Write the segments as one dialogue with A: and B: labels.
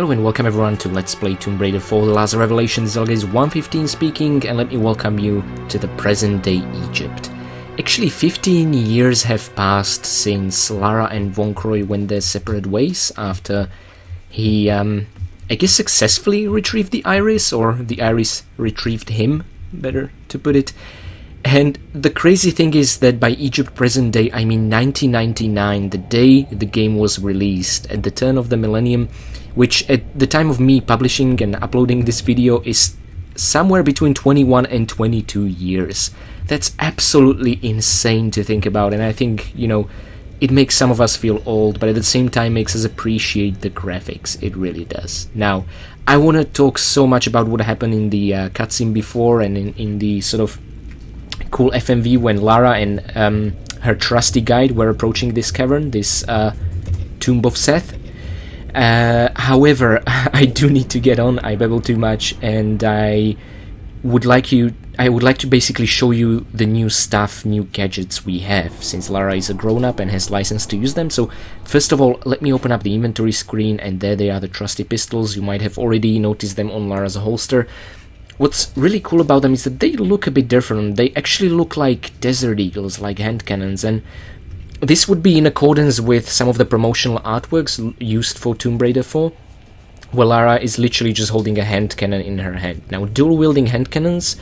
A: Hello and welcome everyone to Let's Play Tomb Raider 4 The Last Revelation. Is 115 speaking and let me welcome you to the present day Egypt. Actually 15 years have passed since Lara and Von Croy went their separate ways after he, um, I guess successfully retrieved the iris or the iris retrieved him, better to put it. And the crazy thing is that by Egypt present day, I mean 1999, the day the game was released, at the turn of the millennium, which at the time of me publishing and uploading this video is somewhere between 21 and 22 years. That's absolutely insane to think about, and I think, you know, it makes some of us feel old, but at the same time makes us appreciate the graphics. It really does. Now, I want to talk so much about what happened in the uh, cutscene before and in, in the sort of cool FMV when Lara and um, her trusty guide were approaching this cavern, this uh, Tomb of Seth. Uh, however, I do need to get on. I babble too much, and I would like you. I would like to basically show you the new stuff, new gadgets we have, since Lara is a grown-up and has license to use them. So, first of all, let me open up the inventory screen, and there they are, the trusty pistols. You might have already noticed them on Lara's holster. What's really cool about them is that they look a bit different. They actually look like Desert Eagles, like hand cannons, and this would be in accordance with some of the promotional artworks used for Tomb Raider 4, where Lara is literally just holding a hand cannon in her hand. Now, dual wielding hand cannons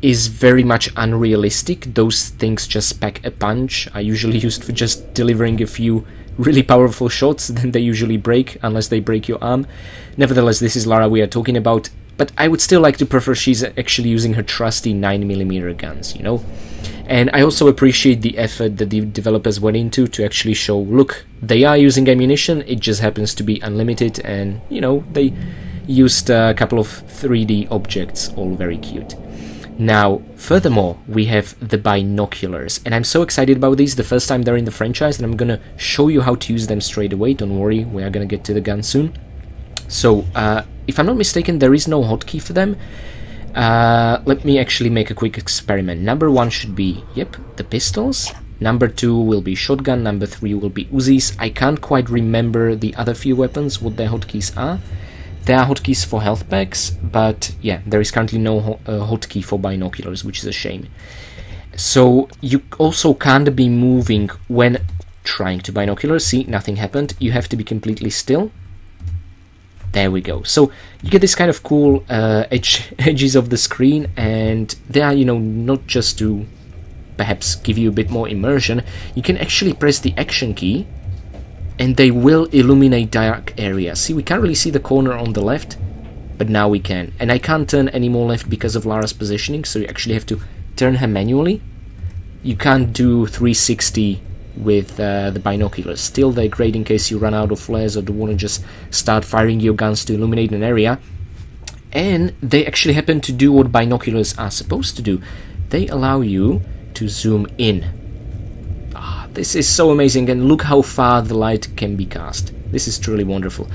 A: is very much unrealistic. Those things just pack a punch, are usually used for just delivering a few really powerful shots, then they usually break, unless they break your arm. Nevertheless, this is Lara we are talking about, but I would still like to prefer she's actually using her trusty 9mm guns, you know? And I also appreciate the effort that the developers went into to actually show, look, they are using ammunition, it just happens to be unlimited, and, you know, they used a couple of 3D objects, all very cute. Now, furthermore, we have the binoculars, and I'm so excited about these, the first time they're in the franchise, and I'm gonna show you how to use them straight away, don't worry, we are gonna get to the gun soon. So, uh, if I'm not mistaken, there is no hotkey for them. Uh, let me actually make a quick experiment. Number one should be, yep, the pistols. Number two will be shotgun. Number three will be Uzis. I can't quite remember the other few weapons, what their hotkeys are. There are hotkeys for health packs, but yeah, there is currently no ho uh, hotkey for binoculars, which is a shame. So you also can't be moving when trying to binoculars. See, nothing happened. You have to be completely still. There we go. So you get this kind of cool uh, edge, edges of the screen, and they are, you know, not just to perhaps give you a bit more immersion. You can actually press the action key, and they will illuminate dark areas. See, we can't really see the corner on the left, but now we can. And I can't turn any more left because of Lara's positioning, so you actually have to turn her manually. You can't do 360 with uh, the binoculars. Still, they're great in case you run out of flares or don't want to just start firing your guns to illuminate an area. And they actually happen to do what binoculars are supposed to do. They allow you to zoom in. Ah, this is so amazing, and look how far the light can be cast. This is truly wonderful.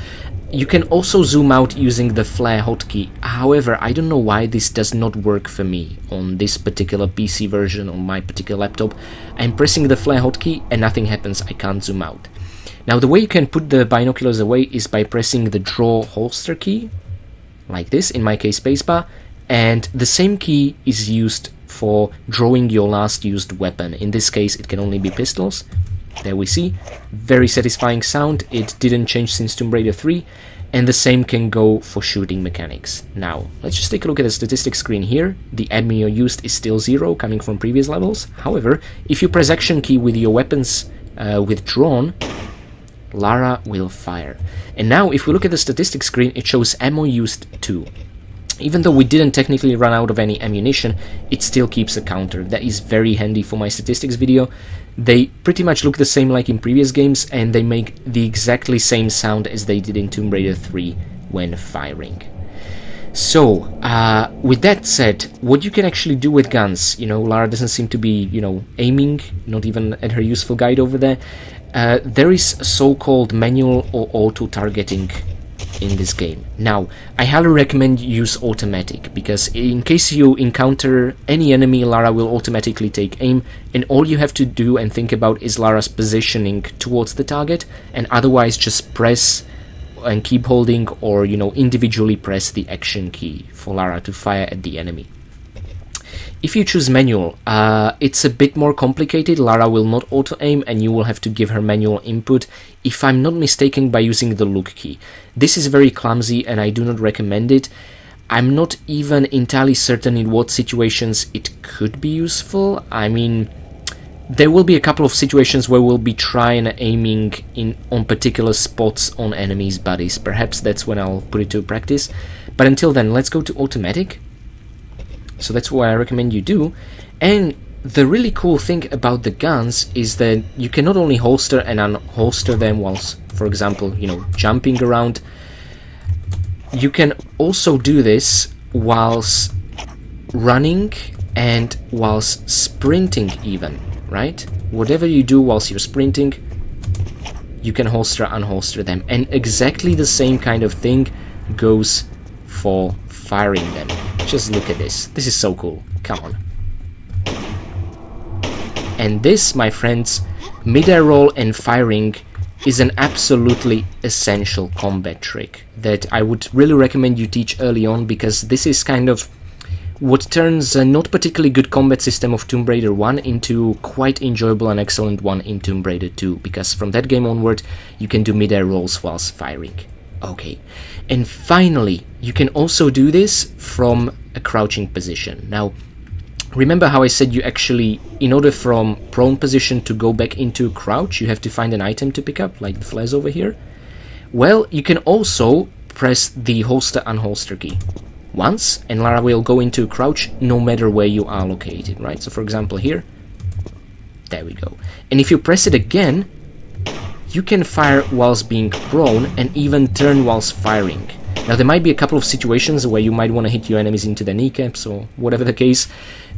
A: You can also zoom out using the flare hotkey. However, I don't know why this does not work for me on this particular PC version on my particular laptop. I'm pressing the flare hotkey and nothing happens, I can't zoom out. Now the way you can put the binoculars away is by pressing the draw holster key, like this, in my case spacebar, and the same key is used for drawing your last used weapon. In this case it can only be pistols, there we see. Very satisfying sound. It didn't change since Tomb Raider 3. And the same can go for shooting mechanics. Now, let's just take a look at the statistics screen here. The ammo used is still zero, coming from previous levels. However, if you press action key with your weapons uh, withdrawn, Lara will fire. And now, if we look at the statistics screen, it shows ammo used 2. Even though we didn't technically run out of any ammunition, it still keeps a counter. That is very handy for my statistics video. They pretty much look the same like in previous games, and they make the exactly same sound as they did in Tomb Raider 3 when firing. So, uh, with that said, what you can actually do with guns, you know, Lara doesn't seem to be, you know, aiming, not even at her useful guide over there. Uh, there is so-called manual or auto-targeting in this game. Now, I highly recommend use automatic, because in case you encounter any enemy, Lara will automatically take aim, and all you have to do and think about is Lara's positioning towards the target, and otherwise just press and keep holding or you know individually press the action key for Lara to fire at the enemy. If you choose manual, uh, it's a bit more complicated. Lara will not auto-aim and you will have to give her manual input, if I'm not mistaken, by using the look key. This is very clumsy and I do not recommend it. I'm not even entirely certain in what situations it could be useful. I mean, there will be a couple of situations where we'll be trying aiming in on particular spots on enemies' bodies. Perhaps that's when I'll put it to practice. But until then, let's go to automatic so that's what I recommend you do. And the really cool thing about the guns is that you can not only holster and unholster them whilst, for example, you know, jumping around. You can also do this whilst running and whilst sprinting even, right? Whatever you do whilst you're sprinting, you can holster and unholster them. And exactly the same kind of thing goes for firing them. Just look at this. This is so cool. Come on. And this, my friends, mid-air roll and firing is an absolutely essential combat trick that I would really recommend you teach early on because this is kind of what turns a not particularly good combat system of Tomb Raider 1 into quite enjoyable and excellent one in Tomb Raider 2 because from that game onward you can do mid-air rolls whilst firing. Okay, and finally, you can also do this from a crouching position. Now, remember how I said you actually, in order from prone position to go back into crouch, you have to find an item to pick up, like the flares over here? Well, you can also press the holster unholster key once, and Lara will go into crouch no matter where you are located, right? So for example here, there we go. And if you press it again, you can fire whilst being prone and even turn whilst firing. Now there might be a couple of situations where you might want to hit your enemies into the kneecaps or whatever the case.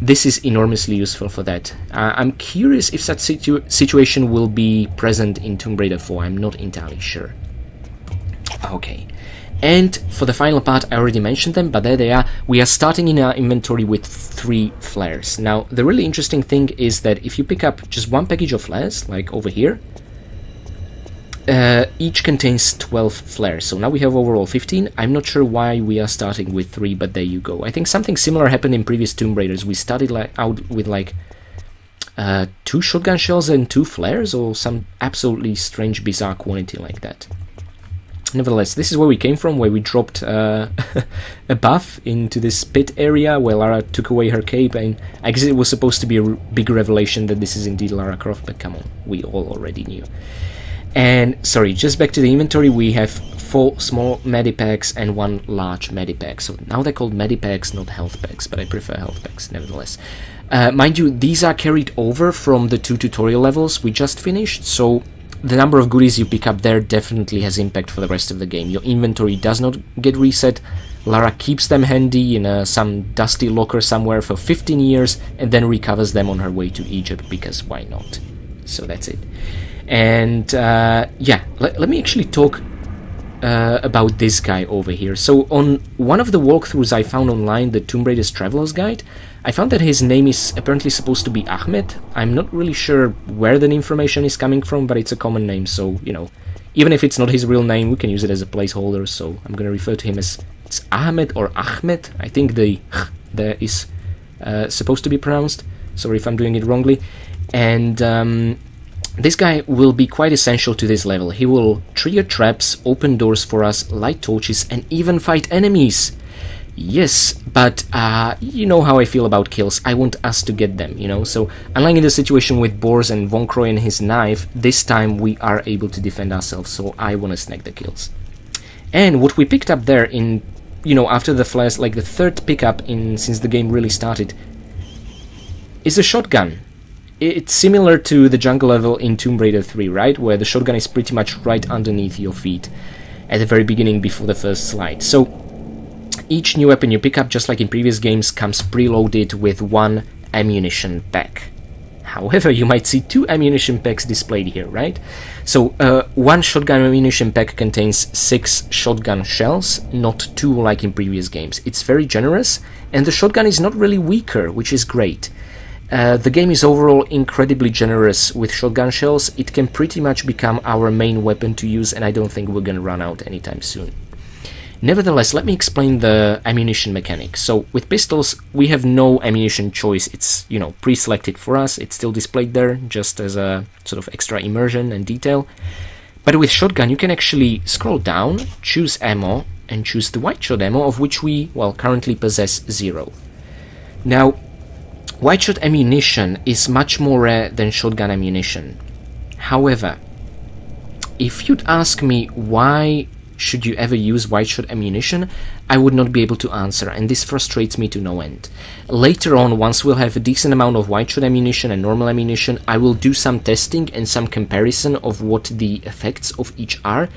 A: This is enormously useful for that. Uh, I'm curious if that situ situation will be present in Tomb Raider 4, I'm not entirely sure. Okay. And for the final part, I already mentioned them, but there they are. We are starting in our inventory with three flares. Now, the really interesting thing is that if you pick up just one package of flares, like over here, uh, each contains 12 flares, so now we have overall 15. I'm not sure why we are starting with 3, but there you go. I think something similar happened in previous Tomb Raiders. We started like out with like uh, two shotgun shells and two flares, or some absolutely strange, bizarre quantity like that. Nevertheless, this is where we came from, where we dropped uh, a buff into this pit area where Lara took away her cape, and I guess it was supposed to be a big revelation that this is indeed Lara Croft, but come on, we all already knew. And sorry, just back to the inventory, we have four small medipacks and one large medipack. So now they're called medipacks, not health packs, but I prefer health packs nevertheless. Uh, mind you, these are carried over from the two tutorial levels we just finished, so the number of goodies you pick up there definitely has impact for the rest of the game. Your inventory does not get reset, Lara keeps them handy in a, some dusty locker somewhere for 15 years and then recovers them on her way to Egypt because why not? So that's it. And uh, yeah, let, let me actually talk uh, about this guy over here. So on one of the walkthroughs I found online, the Tomb Raider's Traveler's Guide, I found that his name is apparently supposed to be Ahmed. I'm not really sure where the information is coming from, but it's a common name, so, you know, even if it's not his real name, we can use it as a placeholder, so I'm gonna refer to him as it's Ahmed or Ahmed. I think the there is uh, supposed to be pronounced. Sorry if I'm doing it wrongly. And um, this guy will be quite essential to this level. He will trigger traps, open doors for us, light torches, and even fight enemies. Yes, but uh, you know how I feel about kills. I want us to get them, you know? So, unlike in the situation with Bors and Von Croy and his knife, this time we are able to defend ourselves, so I want to snag the kills. And what we picked up there in, you know, after the flash, like the third pickup in since the game really started, is a shotgun it's similar to the jungle level in Tomb Raider 3, right? Where the shotgun is pretty much right underneath your feet at the very beginning before the first slide. So each new weapon you pick up, just like in previous games, comes preloaded with one ammunition pack. However, you might see two ammunition packs displayed here, right? So, uh, one shotgun ammunition pack contains six shotgun shells, not two like in previous games. It's very generous, and the shotgun is not really weaker, which is great. Uh, the game is overall incredibly generous with shotgun shells. It can pretty much become our main weapon to use, and I don't think we're gonna run out anytime soon. Nevertheless, let me explain the ammunition mechanics. So with pistols, we have no ammunition choice. It's, you know, pre-selected for us. It's still displayed there just as a sort of extra immersion and detail. But with shotgun, you can actually scroll down, choose ammo, and choose the wide shot ammo, of which we, well, currently possess zero. Now, wide shot ammunition is much more rare than shotgun ammunition. However, if you'd ask me why should you ever use wide shot ammunition, I would not be able to answer, and this frustrates me to no end. Later on, once we'll have a decent amount of wide shot ammunition and normal ammunition, I will do some testing and some comparison of what the effects of each are,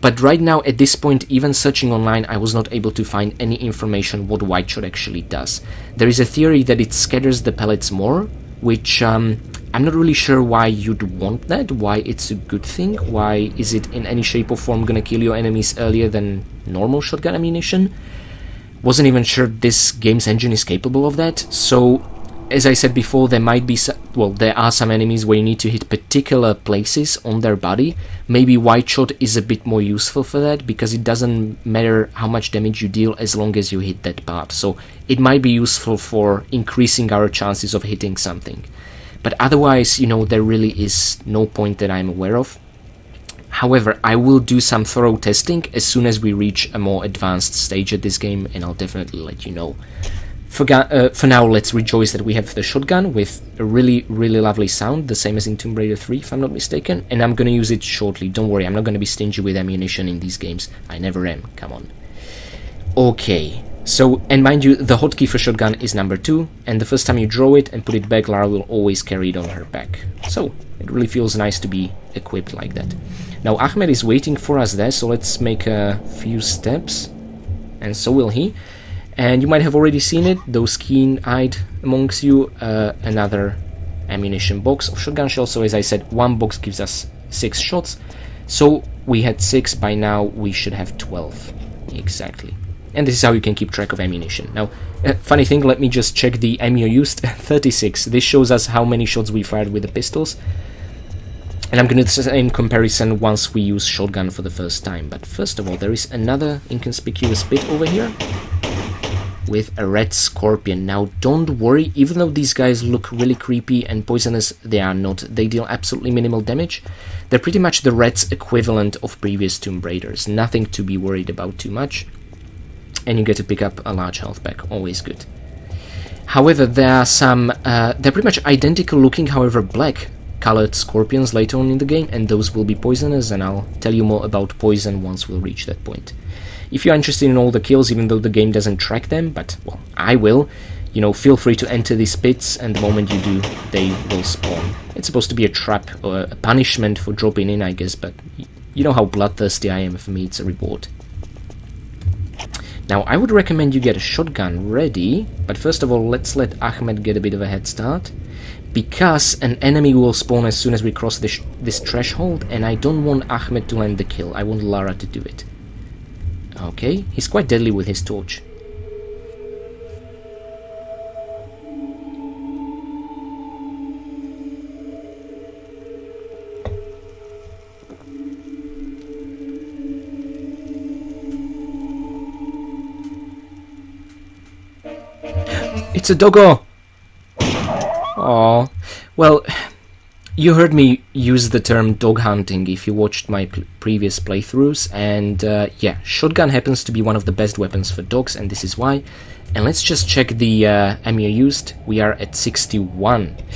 A: but right now, at this point, even searching online, I was not able to find any information what wide shot actually does. There is a theory that it scatters the pellets more, which um, I'm not really sure why you'd want that, why it's a good thing, why is it in any shape or form gonna kill your enemies earlier than normal shotgun ammunition. Wasn't even sure this game's engine is capable of that, so as I said before, there might be some, well, there are some enemies where you need to hit particular places on their body. Maybe wide shot is a bit more useful for that because it doesn't matter how much damage you deal as long as you hit that part. So it might be useful for increasing our chances of hitting something. But otherwise, you know, there really is no point that I'm aware of. However, I will do some thorough testing as soon as we reach a more advanced stage at this game, and I'll definitely let you know. For, uh, for now, let's rejoice that we have the shotgun with a really, really lovely sound, the same as in Tomb Raider 3, if I'm not mistaken, and I'm gonna use it shortly. Don't worry, I'm not gonna be stingy with ammunition in these games. I never am, come on. Okay, so, and mind you, the hotkey for shotgun is number 2, and the first time you draw it and put it back, Lara will always carry it on her back. So, it really feels nice to be equipped like that. Now, Ahmed is waiting for us there, so let's make a few steps, and so will he. And you might have already seen it, those keen-eyed amongst you, uh, another ammunition box of shotgun shells. So as I said, one box gives us 6 shots. So we had 6, by now we should have 12. Exactly and this is how you can keep track of ammunition. Now, uh, funny thing, let me just check the ammo used, 36. This shows us how many shots we fired with the pistols. And I'm going to say same comparison once we use shotgun for the first time. But first of all, there is another inconspicuous bit over here with a red scorpion. Now, don't worry, even though these guys look really creepy and poisonous, they are not. They deal absolutely minimal damage. They're pretty much the red's equivalent of previous Tomb Raiders. Nothing to be worried about too much and you get to pick up a large health pack, always good. However, there are some, uh, they're pretty much identical looking, however black colored scorpions later on in the game, and those will be poisonous, and I'll tell you more about poison once we'll reach that point. If you're interested in all the kills, even though the game doesn't track them, but, well, I will, you know, feel free to enter these pits, and the moment you do, they will spawn. It's supposed to be a trap, or a punishment for dropping in, I guess, but you know how bloodthirsty I am, for me it's a reward. Now, I would recommend you get a shotgun ready, but first of all, let's let Ahmed get a bit of a head start, because an enemy will spawn as soon as we cross this, this threshold, and I don't want Ahmed to land the kill, I want Lara to do it. Okay, he's quite deadly with his torch. It's a doggo! Oh, well, you heard me use the term dog hunting if you watched my previous playthroughs, and uh, yeah, shotgun happens to be one of the best weapons for dogs, and this is why. And let's just check the uh, ammo used. We are at 61.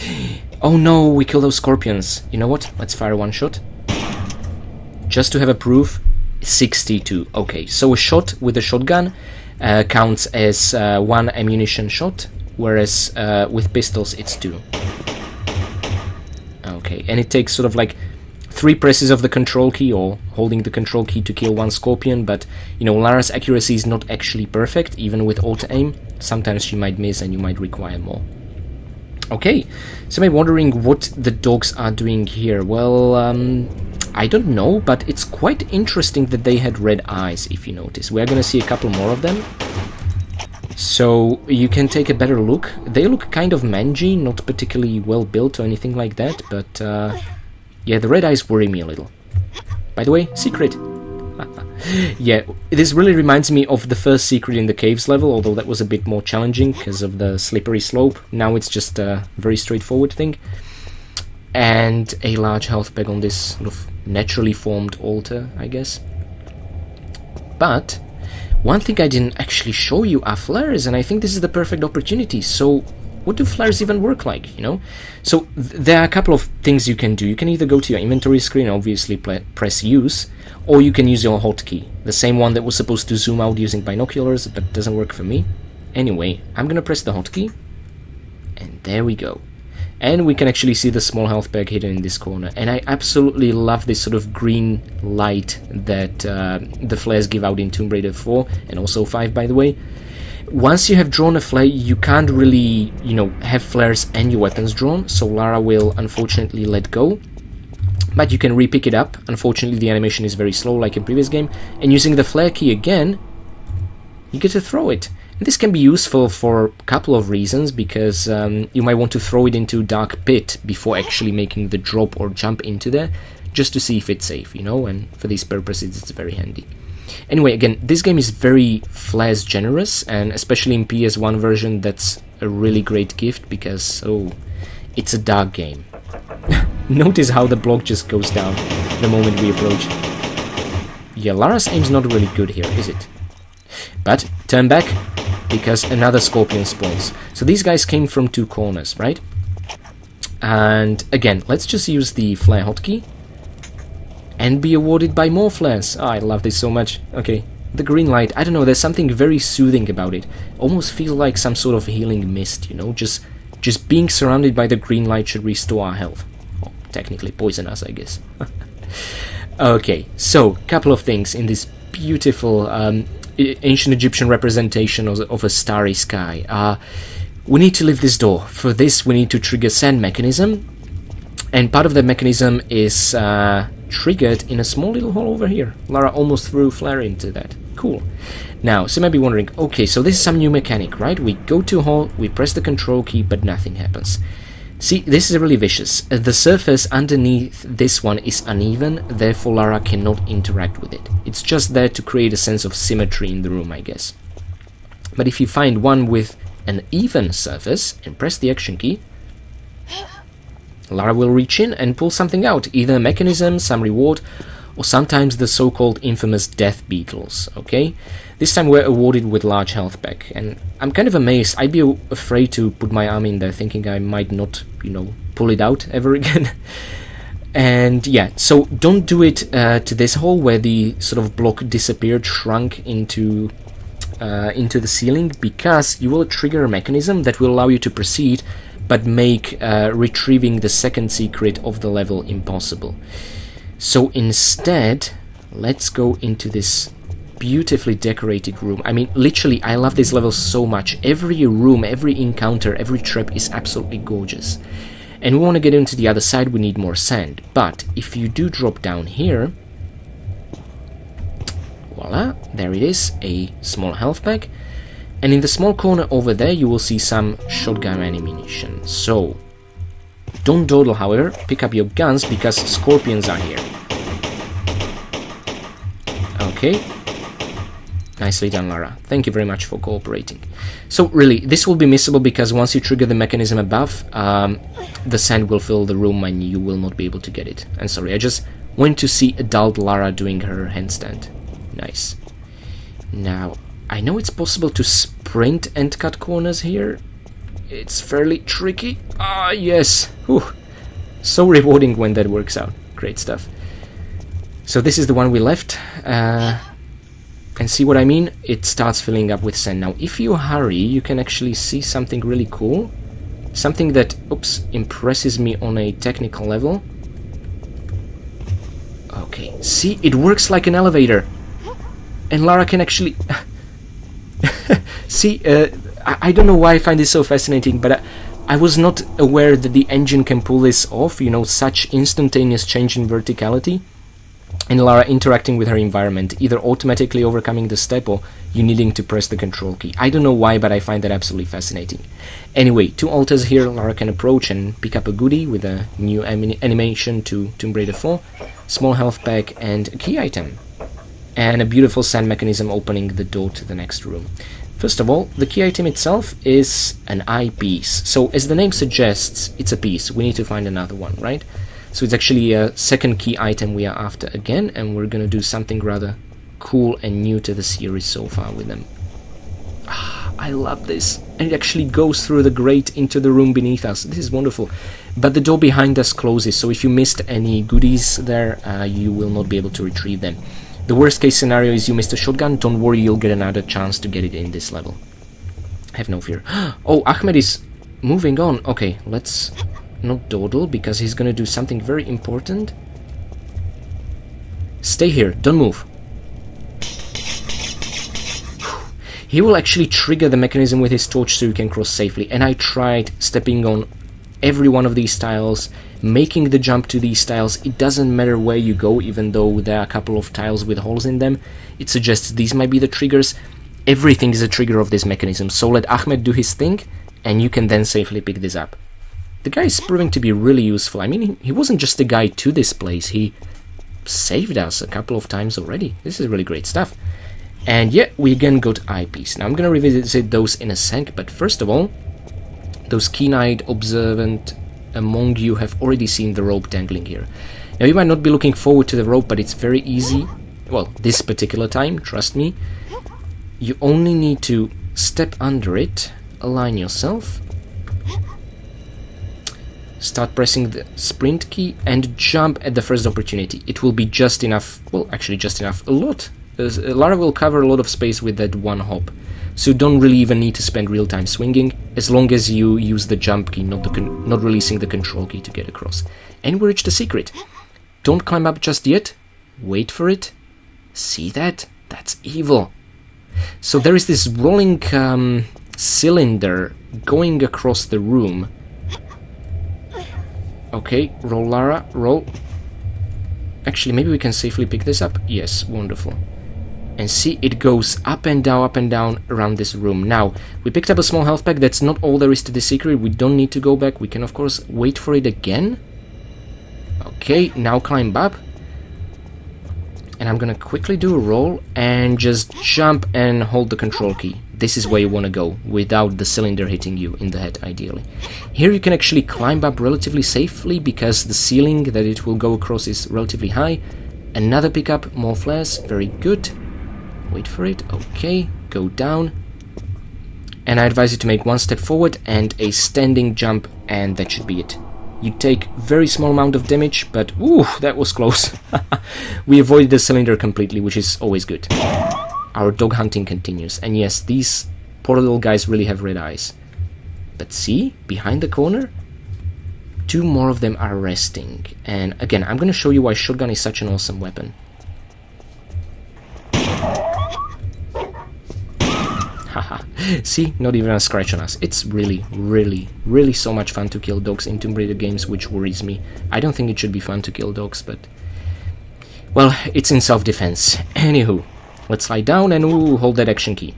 A: Oh no, we killed those scorpions. You know what? Let's fire one shot. Just to have a proof, 62. Okay, so a shot with a shotgun uh, counts as uh, one ammunition shot, whereas uh, with pistols it's two. Okay, and it takes sort of like three presses of the control key or holding the control key to kill one scorpion, but you know, Lara's accuracy is not actually perfect, even with auto-aim. Sometimes she might miss and you might require more. Okay, so I'm wondering what the dogs are doing here. Well, um, I don't know, but it's quite interesting that they had red eyes, if you notice. We're gonna see a couple more of them. So you can take a better look. They look kind of mangy, not particularly well built or anything like that, but uh, yeah, the red eyes worry me a little. By the way, secret! yeah, this really reminds me of the first secret in the caves level, although that was a bit more challenging because of the slippery slope. Now it's just a very straightforward thing. And a large health bag on this sort of naturally formed altar, I guess. But one thing I didn't actually show you are flares, and I think this is the perfect opportunity. So, what do flares even work like, you know? So, th there are a couple of things you can do. You can either go to your inventory screen, obviously press use, or you can use your hotkey, the same one that was supposed to zoom out using binoculars, but doesn't work for me. Anyway, I'm gonna press the hotkey, and there we go. And we can actually see the small health bag hidden in this corner. And I absolutely love this sort of green light that uh, the flares give out in Tomb Raider 4, and also 5 by the way. Once you have drawn a flare, you can't really, you know, have flares and your weapons drawn, so Lara will unfortunately let go but you can re-pick it up. Unfortunately, the animation is very slow, like in previous game. And using the flare key again, you get to throw it. This can be useful for a couple of reasons, because um, you might want to throw it into dark pit before actually making the drop or jump into there, just to see if it's safe, you know, and for these purposes it's very handy. Anyway, again, this game is very flares generous, and especially in PS1 version, that's a really great gift, because, oh, it's a dark game. Notice how the block just goes down the moment we approach. Yeah, Lara's aim's not really good here, is it? But, turn back, because another scorpion spawns. So these guys came from two corners, right? And again, let's just use the flare hotkey and be awarded by more flares. Oh, I love this so much. Okay, the green light, I don't know, there's something very soothing about it. Almost feels like some sort of healing mist, you know, just just being surrounded by the green light should restore our health Well, technically poison us, I guess. okay, so couple of things in this beautiful um, ancient Egyptian representation of, of, a starry sky. Uh, we need to lift this door. For this, we need to trigger sand mechanism, and part of the mechanism is uh, triggered in a small little hole over here. Lara almost threw flare into that. Cool. Now, so you might be wondering, okay, so this is some new mechanic, right? We go to hole, we press the control key, but nothing happens. See, this is really vicious. Uh, the surface underneath this one is uneven, therefore Lara cannot interact with it. It's just there to create a sense of symmetry in the room, I guess. But if you find one with an even surface and press the action key, Lara will reach in and pull something out, either a mechanism, some reward, or sometimes the so-called infamous death beetles, okay? This time we're awarded with large health back, and I'm kind of amazed. I'd be afraid to put my arm in there thinking I might not, you know, pull it out ever again. and yeah, so don't do it uh, to this hole where the sort of block disappeared, shrunk into uh, into the ceiling, because you will trigger a mechanism that will allow you to proceed, but make uh, retrieving the second secret of the level impossible. So instead, let's go into this beautifully decorated room. I mean, literally, I love this level so much. Every room, every encounter, every trip is absolutely gorgeous. And we want to get into the other side, we need more sand. But if you do drop down here, voila, there it is, a small health pack. And in the small corner over there, you will see some shotgun ammunition. So, don't dawdle, however, pick up your guns because scorpions are here. Okay. Nicely done, Lara. Thank you very much for cooperating. So really, this will be missable because once you trigger the mechanism above, um, the sand will fill the room and you will not be able to get it. And sorry, I just went to see adult Lara doing her handstand. Nice. Now, I know it's possible to sprint and cut corners here, it's fairly tricky. Ah, yes. Whew. So rewarding when that works out. Great stuff. So this is the one we left. Uh, and see what I mean? It starts filling up with sand. Now, if you hurry, you can actually see something really cool. Something that, oops, impresses me on a technical level. Okay, see, it works like an elevator. And Lara can actually... see, uh, I, I don't know why I find this so fascinating, but I, I was not aware that the engine can pull this off, you know, such instantaneous change in verticality. And Lara interacting with her environment, either automatically overcoming the step or you needing to press the control key. I don't know why, but I find that absolutely fascinating. Anyway, two altars here, Lara can approach and pick up a goodie with a new animation to Tomb Raider 4, small health pack and a key item, and a beautiful sand mechanism opening the door to the next room. First of all, the key item itself is an eyepiece. So as the name suggests, it's a piece. We need to find another one, right? So it's actually a second key item we are after again, and we're gonna do something rather cool and new to the series so far with them. Ah, I love this. And it actually goes through the grate into the room beneath us. This is wonderful. But the door behind us closes, so if you missed any goodies there, uh, you will not be able to retrieve them. The worst case scenario is you missed a shotgun. Don't worry, you'll get another chance to get it in this level. Have no fear. Oh, Ahmed is moving on. Okay, let's not dawdle, because he's gonna do something very important. Stay here, don't move. He will actually trigger the mechanism with his torch so you can cross safely, and I tried stepping on every one of these tiles, making the jump to these tiles. It doesn't matter where you go, even though there are a couple of tiles with holes in them. It suggests these might be the triggers. Everything is a trigger of this mechanism, so let Ahmed do his thing, and you can then safely pick this up. The guy is proving to be really useful. I mean, he wasn't just a guide to this place, he saved us a couple of times already. This is really great stuff. And yeah, we again got eyepiece. Now I'm gonna revisit those in a sec, but first of all, those keen-eyed observant among you have already seen the rope dangling here. Now you might not be looking forward to the rope, but it's very easy. Well, this particular time, trust me. You only need to step under it, align yourself, start pressing the sprint key and jump at the first opportunity. It will be just enough, well actually just enough, a lot uh, Lara will cover a lot of space with that one hop, so don't really even need to spend real time swinging, as long as you use the jump key, not, the not releasing the control key to get across. And we reach the secret. Don't climb up just yet, wait for it. See that? That's evil. So there is this rolling um, cylinder going across the room. Okay, roll Lara, roll. Actually, maybe we can safely pick this up. Yes, wonderful. And see it goes up and down up and down around this room. Now we picked up a small health pack. That's not all there is to the secret. We don't need to go back. We can of course wait for it again. Okay now climb up. And I'm gonna quickly do a roll and just jump and hold the control key this is where you want to go without the cylinder hitting you in the head ideally here you can actually climb up relatively safely because the ceiling that it will go across is relatively high another pickup more flares very good Wait for it. Okay, go down. And I advise you to make one step forward and a standing jump, and that should be it. You take very small amount of damage, but ooh, that was close. we avoided the cylinder completely, which is always good. Our dog hunting continues, and yes, these poor little guys really have red eyes. But see, behind the corner, two more of them are resting. And again, I'm gonna show you why shotgun is such an awesome weapon. Haha. See, not even a scratch on us. It's really, really, really so much fun to kill dogs in Tomb Raider games, which worries me. I don't think it should be fun to kill dogs, but... Well, it's in self-defense. Anywho, let's lie down and ooh, hold that action key.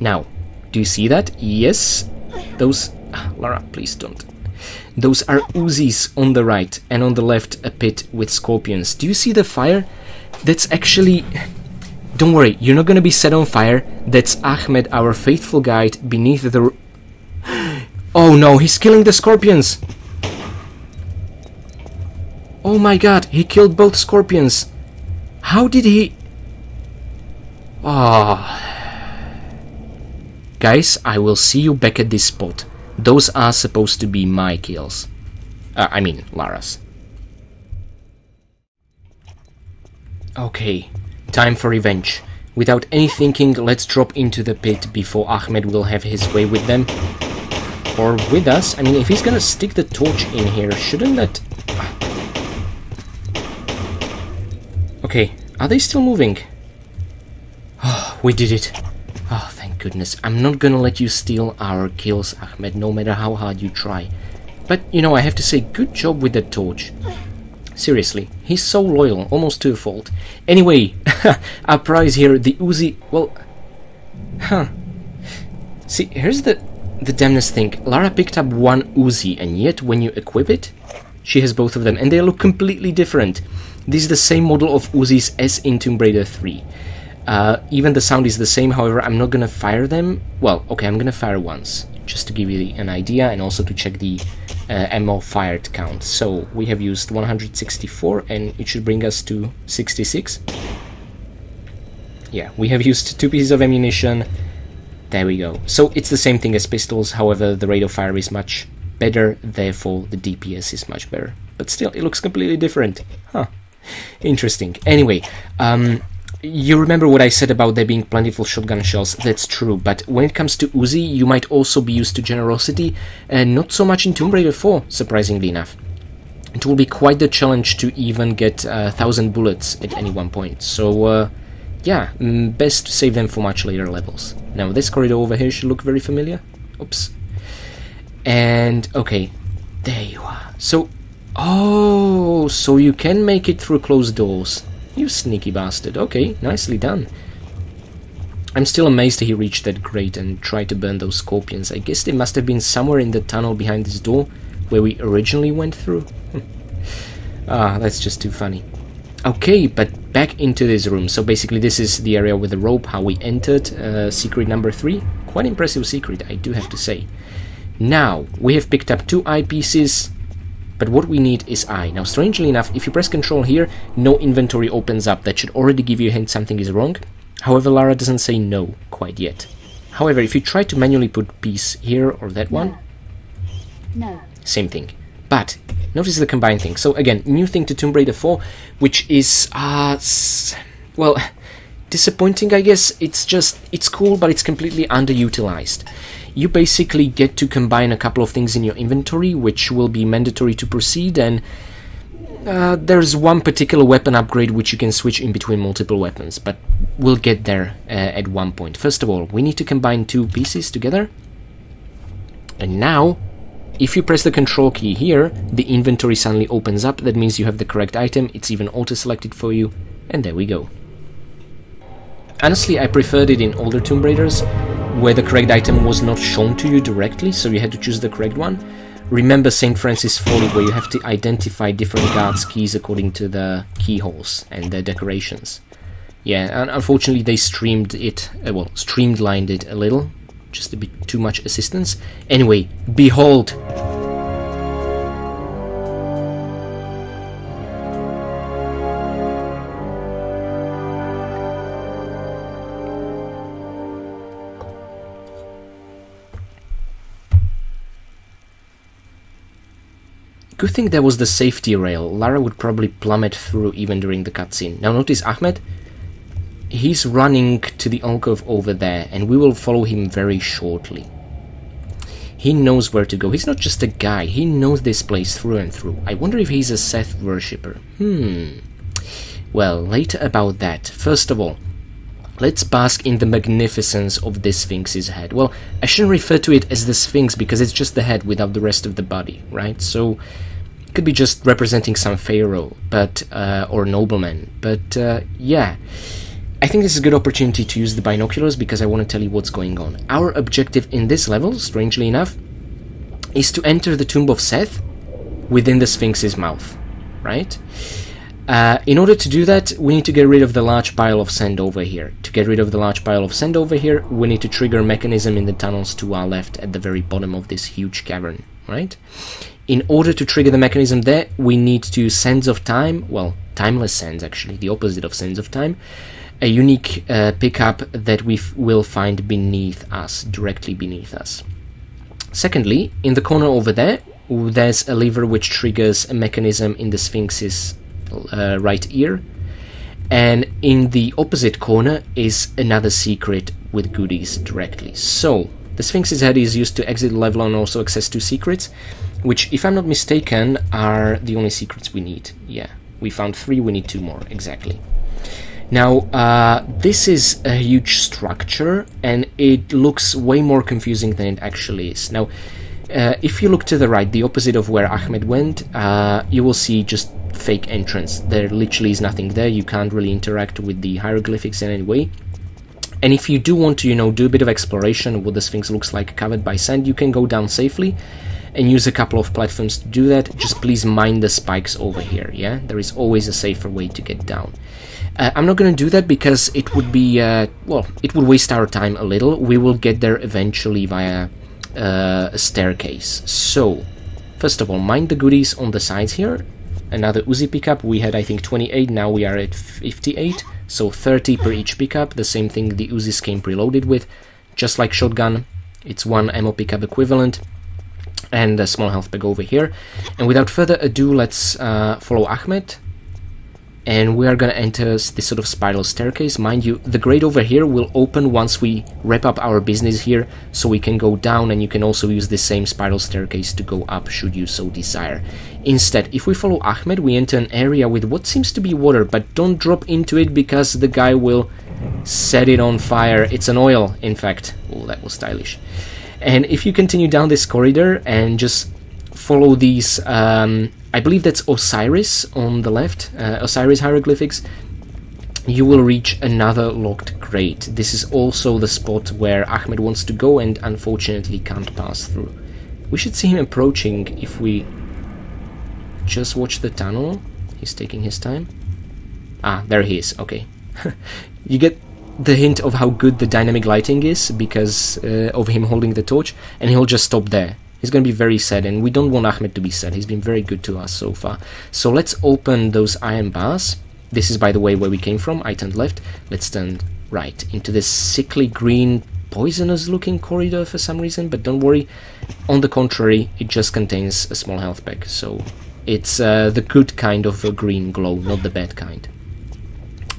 A: Now, do you see that? Yes. Those... Ah, Lara, please don't. Those are Uzis on the right, and on the left a pit with scorpions. Do you see the fire? That's actually don't worry, you're not gonna be set on fire. That's Ahmed, our faithful guide, beneath the... Oh no, he's killing the scorpions! Oh my god, he killed both scorpions! How did he... Ah... Guys, I will see you back at this spot. Those are supposed to be my kills. Uh, I mean, Lara's. Okay, Time for revenge. Without any thinking, let's drop into the pit before Ahmed will have his way with them. Or with us. I mean, if he's gonna stick the torch in here, shouldn't that... Okay, are they still moving? Oh, we did it. Oh, thank goodness. I'm not gonna let you steal our kills, Ahmed, no matter how hard you try. But, you know, I have to say, good job with the torch. Seriously, he's so loyal, almost to a fault. Anyway, our prize here, the Uzi. Well, huh. See, here's the the damnedest thing. Lara picked up one Uzi, and yet when you equip it, she has both of them, and they look completely different. This is the same model of Uzis as in Tomb Raider 3. Uh, even the sound is the same, however, I'm not gonna fire them. Well, okay, I'm gonna fire once, just to give you an idea and also to check the uh, ammo fired count. So we have used 164 and it should bring us to 66. Yeah, we have used two pieces of ammunition. There we go. So it's the same thing as pistols, however, the rate of fire is much better, therefore the DPS is much better. But still, it looks completely different. Huh. Interesting. Anyway, um, you remember what I said about there being plentiful shotgun shells, that's true, but when it comes to Uzi, you might also be used to generosity, and not so much in Tomb Raider 4, surprisingly enough. It will be quite the challenge to even get a uh, thousand bullets at any one point, so uh, yeah, mm, best to save them for much later levels. Now this corridor over here should look very familiar. Oops. And, okay, there you are. So, oh, so you can make it through closed doors. You sneaky bastard. Okay, nicely done. I'm still amazed he reached that grate and tried to burn those scorpions. I guess they must have been somewhere in the tunnel behind this door where we originally went through. ah, that's just too funny. Okay, but back into this room. So basically this is the area with the rope, how we entered uh, secret number 3. Quite impressive secret, I do have to say. Now, we have picked up two eyepieces, but what we need is I. Now, strangely enough, if you press control here, no inventory opens up. That should already give you a hint something is wrong. However, Lara doesn't say no quite yet. However, if you try to manually put piece here or that one,
B: no.
A: Same thing. But notice the combined thing. So again, new thing to Tomb Raider 4, which is uh well disappointing I guess. It's just it's cool but it's completely underutilized you basically get to combine a couple of things in your inventory, which will be mandatory to proceed, and uh, there's one particular weapon upgrade which you can switch in between multiple weapons, but we'll get there uh, at one point. First of all, we need to combine two pieces together, and now, if you press the control key here, the inventory suddenly opens up, that means you have the correct item, it's even auto-selected for you, and there we go. Honestly, I preferred it in older Tomb Raiders, where the correct item was not shown to you directly, so you had to choose the correct one. Remember St. Francis Folly, where you have to identify different guards' keys according to the keyholes and their decorations. Yeah, and unfortunately they streamed it, uh, well, streamlined it a little, just a bit too much assistance. Anyway, behold Good thing there was the safety rail. Lara would probably plummet through even during the cutscene. Now notice Ahmed. He's running to the alcove over there, and we will follow him very shortly. He knows where to go. He's not just a guy. He knows this place through and through. I wonder if he's a Seth worshipper. Hmm. Well, later about that. First of all, let's bask in the magnificence of this Sphinx's head. Well, I shouldn't refer to it as the Sphinx because it's just the head without the rest of the body, right? So could be just representing some pharaoh, but uh, or nobleman. But uh, yeah, I think this is a good opportunity to use the binoculars because I want to tell you what's going on. Our objective in this level, strangely enough, is to enter the tomb of Seth within the Sphinx's mouth, right? Uh, in order to do that, we need to get rid of the large pile of sand over here. To get rid of the large pile of sand over here, we need to trigger a mechanism in the tunnels to our left at the very bottom of this huge cavern, right? In order to trigger the mechanism there, we need to Sands of Time, well, Timeless Sands actually, the opposite of Sands of Time, a unique uh, pickup that we will find beneath us, directly beneath us. Secondly, in the corner over there, there's a lever which triggers a mechanism in the Sphinx's uh, right ear, and in the opposite corner is another secret with goodies directly. So, the Sphinx's head is used to exit the level and also access two secrets which, if I'm not mistaken, are the only secrets we need. Yeah, we found three, we need two more, exactly. Now, uh, this is a huge structure, and it looks way more confusing than it actually is. Now, uh, if you look to the right, the opposite of where Ahmed went, uh, you will see just fake entrance. There literally is nothing there. You can't really interact with the hieroglyphics in any way. And if you do want to, you know, do a bit of exploration what the Sphinx looks like covered by sand, you can go down safely and use a couple of platforms to do that. Just please mind the spikes over here, yeah? There is always a safer way to get down. Uh, I'm not going to do that because it would be, uh, well, it would waste our time a little. We will get there eventually via uh, a staircase. So, first of all, mind the goodies on the sides here. Another Uzi pickup, we had I think 28, now we are at 58. So 30 per each pickup, the same thing the Uzis came preloaded with. Just like shotgun, it's one ammo pickup equivalent and a small health bag over here. And without further ado, let's uh, follow Ahmed and we are gonna enter this sort of spiral staircase. Mind you, the grate over here will open once we wrap up our business here, so we can go down and you can also use the same spiral staircase to go up should you so desire. Instead, if we follow Ahmed, we enter an area with what seems to be water, but don't drop into it because the guy will set it on fire. It's an oil, in fact. Oh, that was stylish. And if you continue down this corridor and just follow these um, I believe that's Osiris on the left, uh, Osiris hieroglyphics, you will reach another locked grate. This is also the spot where Ahmed wants to go and unfortunately can't pass through. We should see him approaching if we just watch the tunnel. He's taking his time. Ah, there he is, okay. you get the hint of how good the dynamic lighting is because uh, of him holding the torch and he'll just stop there He's going to be very sad, and we don't want Ahmed to be sad. He's been very good to us so far. So let's open those iron bars. This is, by the way, where we came from. I turned left. Let's turn right into this sickly green, poisonous-looking corridor for some reason. But don't worry. On the contrary, it just contains a small health pack. So it's uh, the good kind of a green glow, not the bad kind.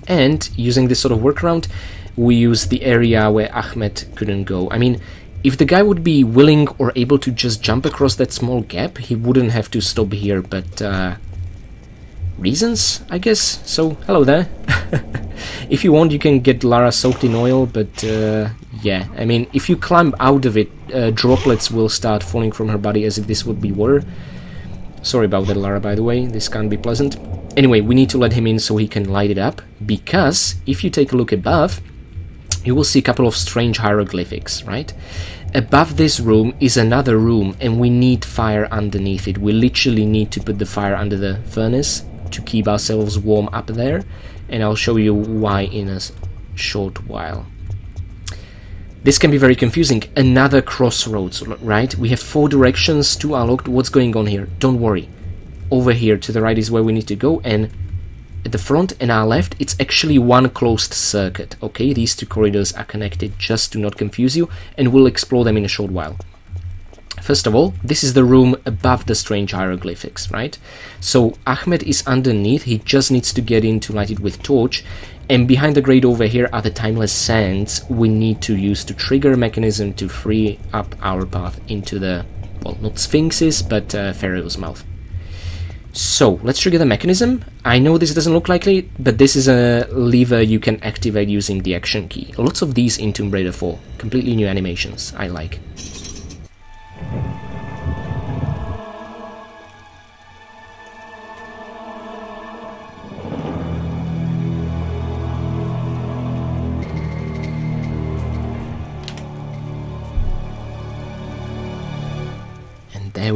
A: And using this sort of workaround, we use the area where Ahmed couldn't go. I mean, if the guy would be willing or able to just jump across that small gap, he wouldn't have to stop here, but uh, reasons, I guess. So, hello there. if you want, you can get Lara soaked in oil, but uh, yeah, I mean, if you climb out of it, uh, droplets will start falling from her body as if this would be water. Sorry about that, Lara, by the way, this can't be pleasant. Anyway, we need to let him in so he can light it up, because if you take a look above, you will see a couple of strange hieroglyphics, right? Above this room is another room and we need fire underneath it. We literally need to put the fire under the furnace to keep ourselves warm up there and I'll show you why in a short while. This can be very confusing. Another crossroads, right? We have four directions, two are locked. What's going on here? Don't worry. Over here to the right is where we need to go and at the front and our left, it's actually one closed circuit, okay? These two corridors are connected just to not confuse you, and we'll explore them in a short while. First of all, this is the room above the strange hieroglyphics, right? So Ahmed is underneath, he just needs to get in to light it with torch, and behind the grate over here are the timeless sands we need to use to trigger a mechanism to free up our path into the, well, not sphinxes, but uh, Pharaoh's mouth. So, let's trigger the mechanism. I know this doesn't look likely, but this is a lever you can activate using the action key. Lots of these in Tomb Raider 4. Completely new animations, I like.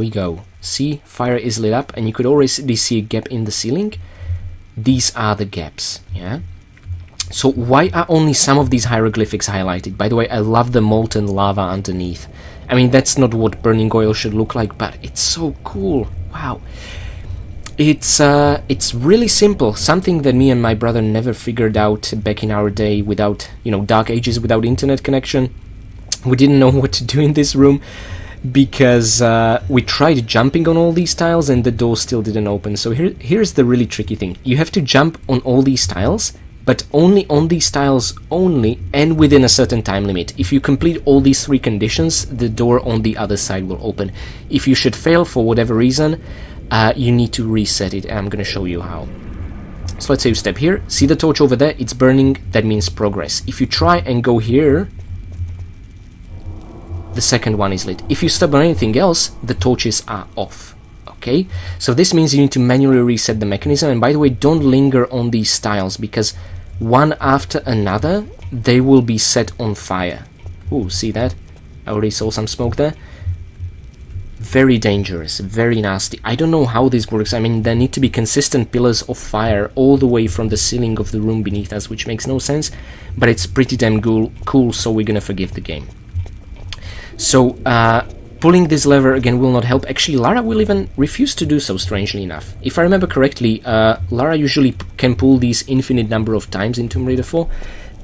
A: We go. See, fire is lit up and you could already see a gap in the ceiling. These are the gaps, yeah? So why are only some of these hieroglyphics highlighted? By the way, I love the molten lava underneath. I mean, that's not what burning oil should look like, but it's so cool. Wow. It's uh, it's really simple. Something that me and my brother never figured out back in our day without, you know, dark ages without internet connection. We didn't know what to do in this room because uh, we tried jumping on all these tiles and the door still didn't open. So here, here's the really tricky thing. You have to jump on all these tiles, but only on these tiles only and within a certain time limit. If you complete all these three conditions, the door on the other side will open. If you should fail for whatever reason, uh, you need to reset it and I'm going to show you how. So let's say you step here, see the torch over there, it's burning, that means progress. If you try and go here, the second one is lit. If you step on anything else, the torches are off. Okay, so this means you need to manually reset the mechanism. And by the way, don't linger on these tiles because one after another, they will be set on fire. Ooh, see that? I already saw some smoke there. Very dangerous, very nasty. I don't know how this works. I mean, there need to be consistent pillars of fire all the way from the ceiling of the room beneath us, which makes no sense, but it's pretty damn cool so we're gonna forgive the game. So, uh, pulling this lever again will not help. Actually, Lara will even refuse to do so, strangely enough. If I remember correctly, uh, Lara usually can pull these infinite number of times in Tomb Raider 4.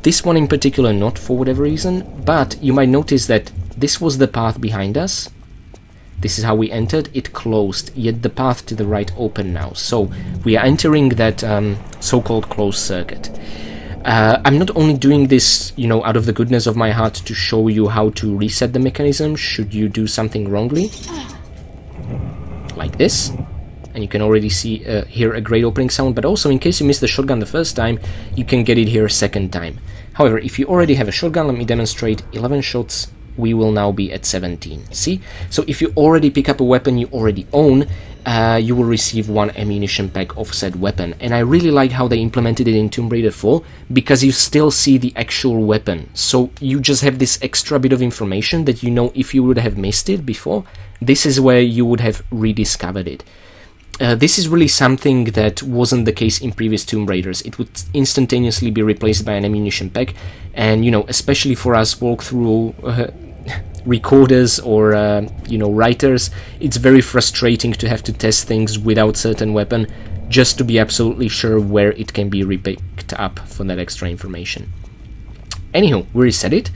A: This one in particular not for whatever reason, but you might notice that this was the path behind us. This is how we entered, it closed, yet the path to the right open now. So we are entering that um, so-called closed circuit. Uh, I'm not only doing this, you know, out of the goodness of my heart to show you how to reset the mechanism should you do something wrongly. Like this. And you can already see uh, hear a great opening sound, but also in case you missed the shotgun the first time, you can get it here a second time. However, if you already have a shotgun, let me demonstrate 11 shots, we will now be at 17. See? So if you already pick up a weapon you already own, uh, you will receive one ammunition pack of said weapon. And I really like how they implemented it in Tomb Raider 4 because you still see the actual weapon. So you just have this extra bit of information that you know if you would have missed it before, this is where you would have rediscovered it. Uh, this is really something that wasn't the case in previous Tomb Raiders. It would instantaneously be replaced by an ammunition pack, and you know, especially for us walkthrough uh, recorders or uh, you know writers, it's very frustrating to have to test things without certain weapon just to be absolutely sure where it can be repicked up for that extra information. Anywho, we reset it.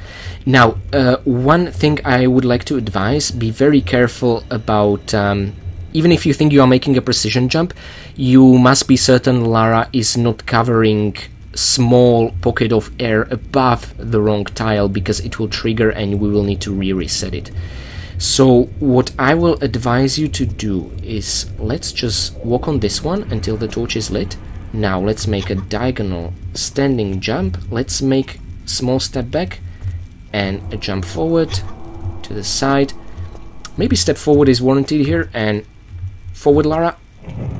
A: Now, uh, one thing I would like to advise: be very careful about. Um, even if you think you are making a precision jump, you must be certain Lara is not covering small pocket of air above the wrong tile because it will trigger and we will need to re-reset it. So what I will advise you to do is let's just walk on this one until the torch is lit. Now let's make a diagonal standing jump. Let's make small step back and a jump forward to the side. Maybe step forward is warranted here and Forward, Lara.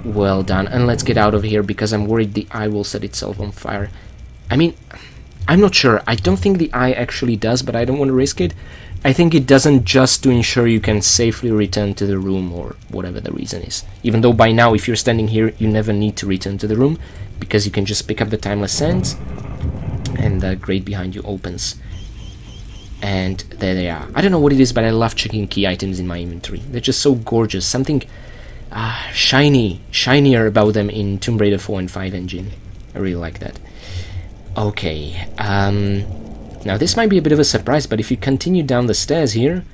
A: Well done. And let's get out of here because I'm worried the eye will set itself on fire. I mean, I'm not sure. I don't think the eye actually does, but I don't want to risk it. I think it doesn't just to ensure you can safely return to the room or whatever the reason is. Even though by now, if you're standing here, you never need to return to the room because you can just pick up the Timeless Sands and the grate behind you opens. And there they are. I don't know what it is, but I love checking key items in my inventory. They're just so gorgeous. Something uh, shiny, shinier about them in Tomb Raider 4 and 5 engine. I really like that. Okay, um, now this might be a bit of a surprise, but if you continue down the stairs here,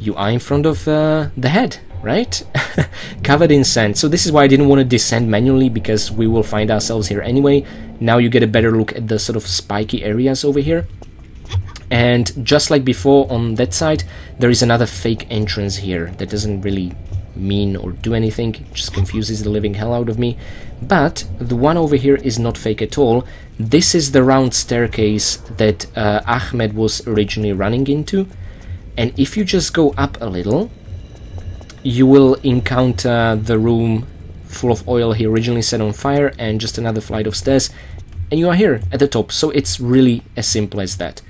A: you are in front of uh, the head, right? Covered in sand. So this is why I didn't want to descend manually, because we will find ourselves here anyway. Now you get a better look at the sort of spiky areas over here. And just like before on that side, there is another fake entrance here that doesn't really mean or do anything, it just confuses the living hell out of me. But the one over here is not fake at all. This is the round staircase that uh, Ahmed was originally running into. And if you just go up a little, you will encounter the room full of oil he originally set on fire and just another flight of stairs. And you are here at the top, so it's really as simple as that.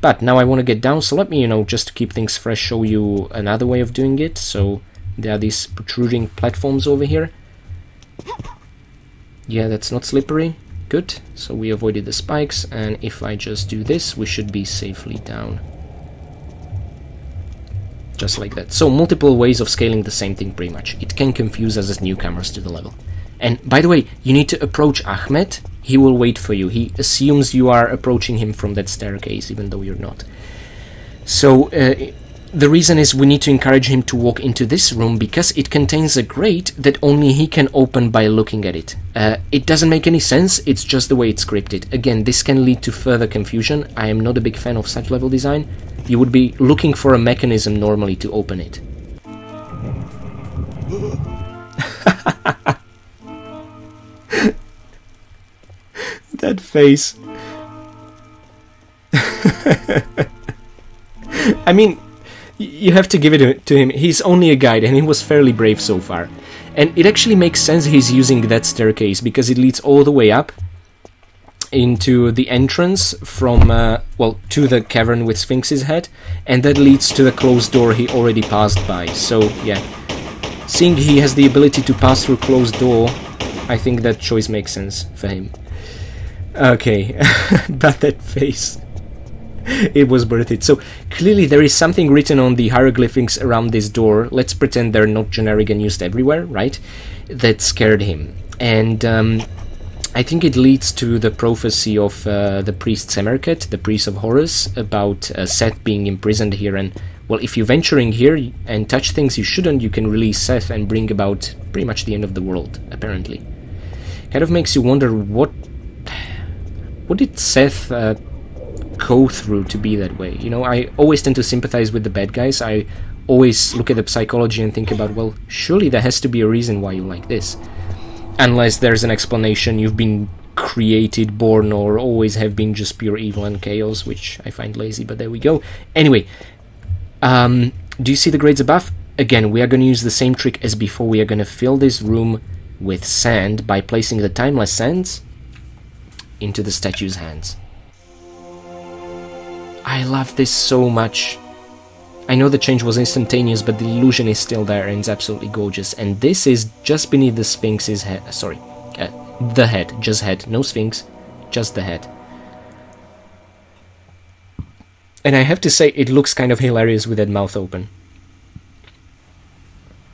A: But now I want to get down, so let me, you know, just to keep things fresh, show you another way of doing it. So there are these protruding platforms over here. Yeah, that's not slippery. Good. So we avoided the spikes, and if I just do this, we should be safely down. Just like that. So multiple ways of scaling the same thing pretty much. It can confuse us as newcomers to the level. And by the way, you need to approach Ahmed. He will wait for you. He assumes you are approaching him from that staircase, even though you're not. So uh, the reason is we need to encourage him to walk into this room because it contains a grate that only he can open by looking at it. Uh, it doesn't make any sense, it's just the way it's scripted. Again, this can lead to further confusion. I am not a big fan of such level design. You would be looking for a mechanism normally to open it. that face. I mean, you have to give it to him. He's only a guide, and he was fairly brave so far. And it actually makes sense he's using that staircase because it leads all the way up into the entrance from uh, well to the cavern with Sphinx's head, and that leads to the closed door he already passed by. So yeah, seeing he has the ability to pass through closed door, I think that choice makes sense for him. Okay, but that face. it was worth it. So clearly there is something written on the hieroglyphics around this door. Let's pretend they're not generic and used everywhere, right? That scared him. And um, I think it leads to the prophecy of uh, the priest Semerkhet, the priest of Horus, about uh, Seth being imprisoned here. And well, if you venture in here and touch things you shouldn't, you can release Seth and bring about pretty much the end of the world. Apparently, kind of makes you wonder what what did Seth uh, go through to be that way. You know, I always tend to sympathize with the bad guys. I always look at the psychology and think about, well, surely there has to be a reason why you like this unless there's an explanation you've been created, born, or always have been just pure evil and chaos, which I find lazy, but there we go. Anyway, um, do you see the grades above? Again, we are going to use the same trick as before. We are going to fill this room with sand by placing the timeless sands into the statue's hands. I love this so much. I know the change was instantaneous, but the illusion is still there and it's absolutely gorgeous. And this is just beneath the Sphinx's head. Sorry, uh, the head, just head, no Sphinx, just the head. And I have to say, it looks kind of hilarious with that mouth open.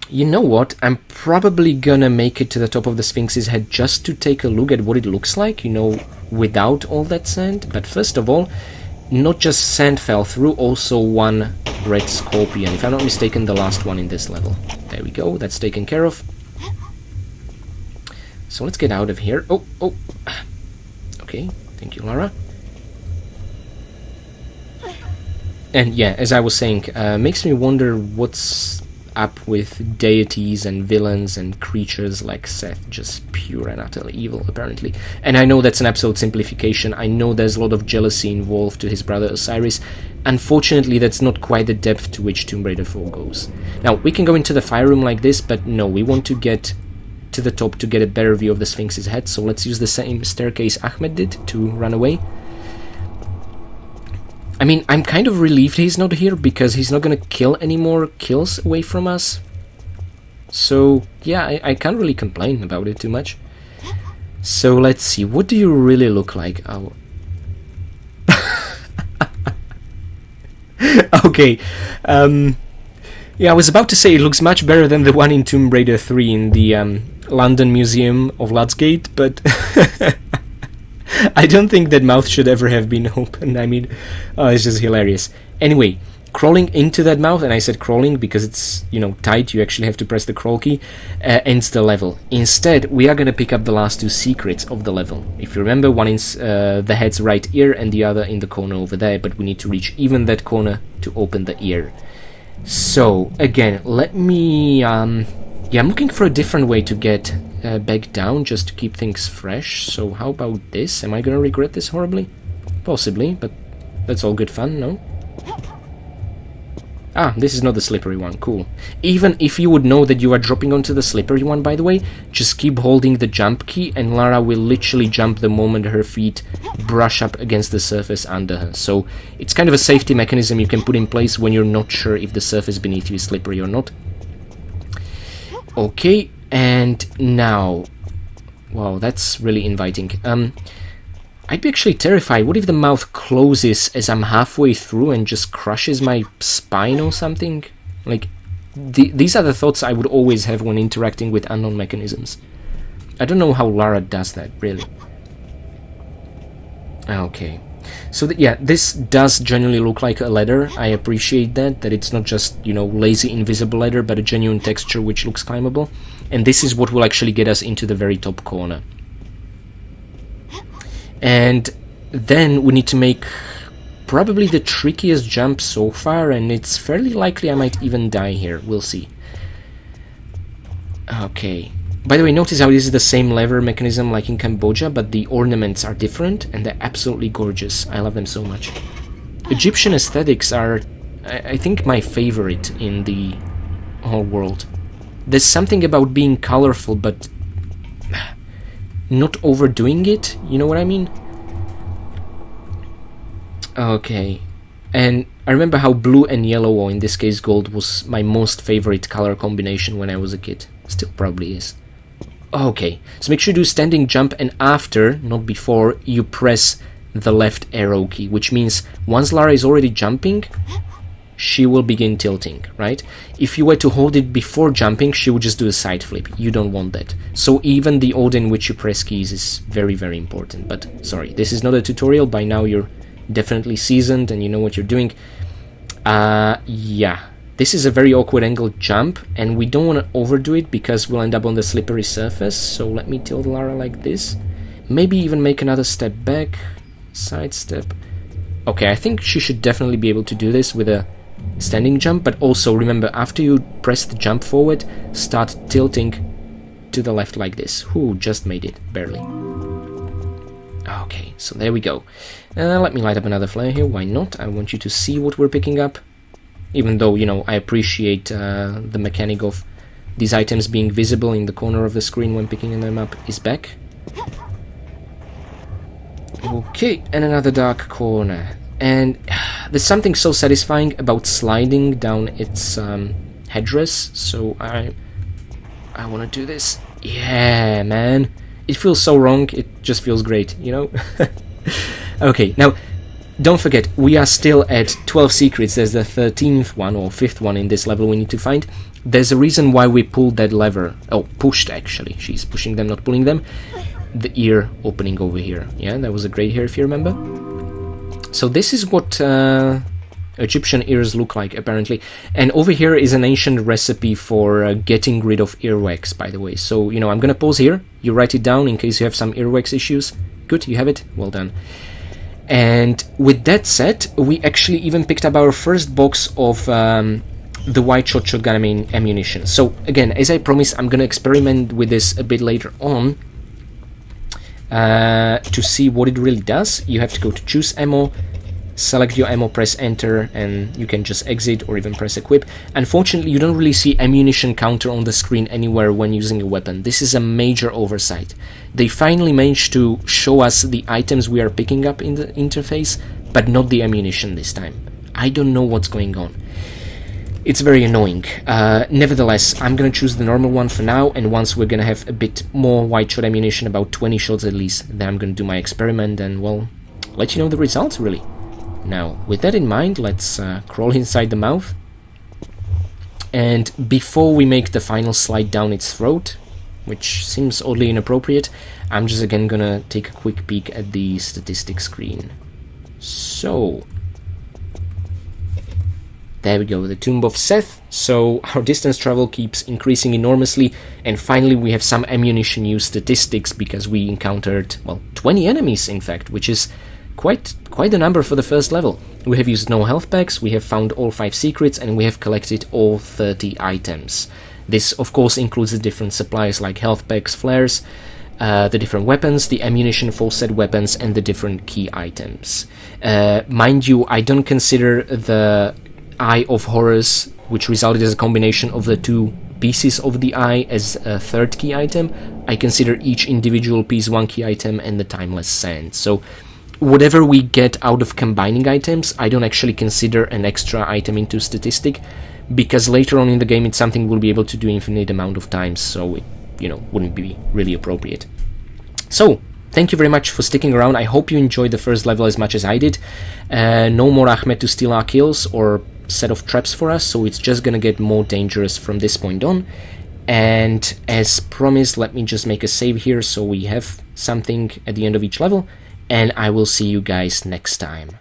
A: You know what? I'm probably gonna make it to the top of the Sphinx's head just to take a look at what it looks like, you know, without all that sand. But first of all, not just sand fell through, also one red scorpion. If I'm not mistaken, the last one in this level. There we go, that's taken care of. So let's get out of here. Oh, oh. Okay, thank you, Lara. And yeah, as I was saying, uh, makes me wonder what's up with deities and villains and creatures like Seth, just pure and utter evil, apparently. And I know that's an absolute simplification. I know there's a lot of jealousy involved to his brother Osiris. Unfortunately, that's not quite the depth to which Tomb Raider 4 goes. Now, we can go into the fire room like this, but no, we want to get to the top to get a better view of the Sphinx's head, so let's use the same staircase Ahmed did to run away. I mean, I'm kind of relieved he's not here because he's not gonna kill any more kills away from us. So, yeah, I, I can't really complain about it too much. So, let's see, what do you really look like? Oh. okay, um... Yeah, I was about to say it looks much better than the one in Tomb Raider 3 in the um, London Museum of Lud's Gate, but I don't think that mouth should ever have been opened. I mean, oh, it's just hilarious. Anyway, crawling into that mouth, and I said crawling because it's, you know, tight, you actually have to press the crawl key, uh, ends the level. Instead, we are going to pick up the last two secrets of the level. If you remember, one is uh, the head's right ear and the other in the corner over there, but we need to reach even that corner to open the ear. So, again, let me... Um, yeah, I'm looking for a different way to get uh, back down just to keep things fresh. So how about this? Am I gonna regret this horribly? Possibly, but that's all good fun, no? Ah, this is not the slippery one, cool. Even if you would know that you are dropping onto the slippery one, by the way, just keep holding the jump key and Lara will literally jump the moment her feet brush up against the surface under her. So it's kind of a safety mechanism you can put in place when you're not sure if the surface beneath you is slippery or not. Okay, and now, wow, that's really inviting. Um, I'd be actually terrified. What if the mouth closes as I'm halfway through and just crushes my spine or something? Like, the, these are the thoughts I would always have when interacting with unknown mechanisms. I don't know how Lara does that, really. Okay. So th yeah, this does genuinely look like a ladder. I appreciate that, that it's not just, you know, lazy invisible ladder, but a genuine texture which looks climbable. And this is what will actually get us into the very top corner. And then we need to make probably the trickiest jump so far, and it's fairly likely I might even die here. We'll see. Okay. By the way, notice how this is the same lever mechanism like in Cambodia, but the ornaments are different and they're absolutely gorgeous. I love them so much. Egyptian aesthetics are I, think my favorite in the whole world. There's something about being colorful, but not overdoing it. You know what I mean? Okay, and I remember how blue and yellow, or in this case gold, was my most favorite color combination when I was a kid. Still probably is. Okay, so make sure you do standing jump and after, not before, you press the left arrow key, which means once Lara is already jumping, she will begin tilting, right? If you were to hold it before jumping, she would just do a side flip. You don't want that. So even the order in which you press keys is very, very important. But sorry, this is not a tutorial. By now you're definitely seasoned and you know what you're doing. Uh, yeah, this is a very awkward angle jump and we don't want to overdo it because we'll end up on the slippery surface. So let me tilt Lara like this. Maybe even make another step back, side step. Okay, I think she should definitely be able to do this with a standing jump, but also remember after you press the jump forward, start tilting to the left like this. Who just made it, barely. Okay, so there we go. Uh, let me light up another flare here, why not? I want you to see what we're picking up. Even though, you know, I appreciate uh, the mechanic of these items being visible in the corner of the screen when picking them up is back. Okay, and another dark corner. And there's something so satisfying about sliding down its um, headdress, so I I want to do this. Yeah, man. It feels so wrong, it just feels great, you know? okay, now, don't forget, we are still at 12 secrets. There's the 13th one, or 5th one in this level we need to find. There's a reason why we pulled that lever. Oh, pushed, actually. She's pushing them, not pulling them. The ear opening over here. Yeah, that was a great hair, if you remember. So this is what uh, Egyptian ears look like, apparently. And over here is an ancient recipe for uh, getting rid of earwax, by the way. So, you know, I'm gonna pause here. You write it down in case you have some earwax issues. Good, you have it? Well done. And with that said, we actually even picked up our first box of um, the wide shot shotgun ammunition. So again, as I promised, I'm gonna experiment with this a bit later on uh, to see what it really does, you have to go to choose ammo, select your ammo, press enter, and you can just exit or even press equip. Unfortunately, you don't really see ammunition counter on the screen anywhere when using a weapon. This is a major oversight. They finally managed to show us the items we are picking up in the interface, but not the ammunition this time. I don't know what's going on. It's very annoying. Uh, nevertheless, I'm gonna choose the normal one for now, and once we're gonna have a bit more wide shot ammunition, about 20 shots at least, then I'm gonna do my experiment and, well, let you know the results, really. Now, with that in mind, let's uh, crawl inside the mouth. And before we make the final slide down its throat, which seems oddly inappropriate, I'm just again gonna take a quick peek at the statistic screen. So, there we go, the Tomb of Seth. So our distance travel keeps increasing enormously, and finally we have some ammunition use statistics because we encountered, well, 20 enemies in fact, which is quite quite a number for the first level. We have used no health packs, we have found all 5 secrets, and we have collected all 30 items. This of course includes the different supplies like health packs, flares, uh, the different weapons, the ammunition for said weapons, and the different key items. Uh, mind you, I don't consider the Eye of Horus, which resulted as a combination of the two pieces of the eye as a third key item. I consider each individual piece one key item and the Timeless Sand. So whatever we get out of combining items, I don't actually consider an extra item into statistic because later on in the game it's something we'll be able to do infinite amount of times, so it, you know, wouldn't be really appropriate. So, thank you very much for sticking around. I hope you enjoyed the first level as much as I did. Uh, no more Ahmed to steal our kills or set of traps for us, so it's just gonna get more dangerous from this point on. And as promised, let me just make a save here so we have something at the end of each level, and I will see you guys next time.